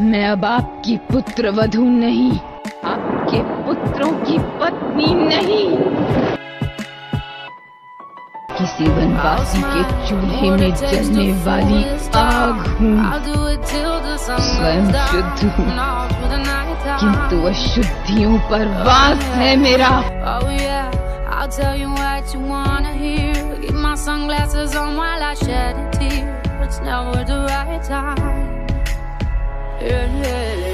मैं अब आपकी पुत्र वधु नहीं आपके पुत्रों की पत्नी नहीं। किसी वनवासी के चूल्हे में जलने वाली आग हूँ। स्वयं शुद्ध हूँ। किंतु अशुद्धियों पर वास है मेरा। Sunglasses on while Yeah,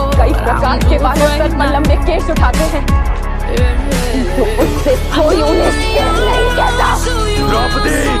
I'm के बाद मल्लम में केस उठाते हैं। तो उससे कोई उन्हें नहीं कहता द्रौपदी!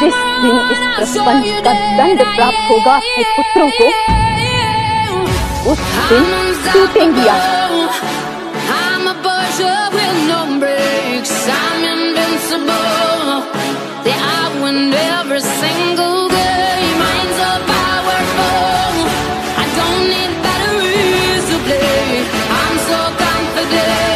जिस दिन इस प्रपंच का दंड प्राप्त होगा अपने पुत्रों को उस दिन टूटेंगी आप। So